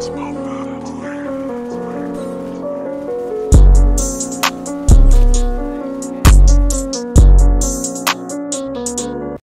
That's my man.